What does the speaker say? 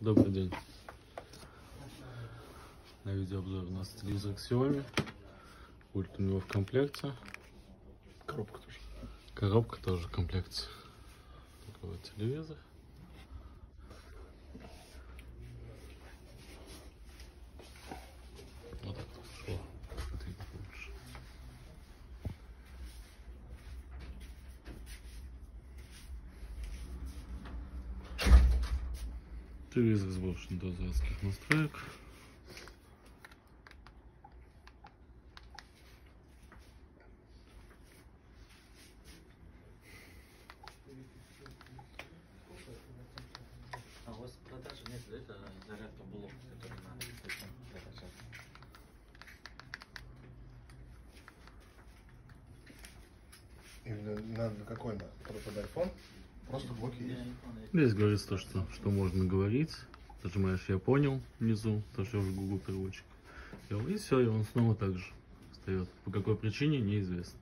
Добрый день. На видеообзор у нас телевизор Xiaomi. Пульт у него в комплекте. Коробка тоже. Коробка тоже в комплекте. Такой вот телевизор. Вот так вот шло. Вот видно лучше. Телевизор сброшен до заводских настроек. А у вас в продаже нет, да, это зарядка блок, который надо заряжать? Именно на, на какой на? Под iPhone? Просто блоки Я есть. Здесь говорится то, что, что можно говорить. Нажимаешь «Я понял» внизу, то, что уже Google переводчик. И все, и он снова так же встает. По какой причине, неизвестно.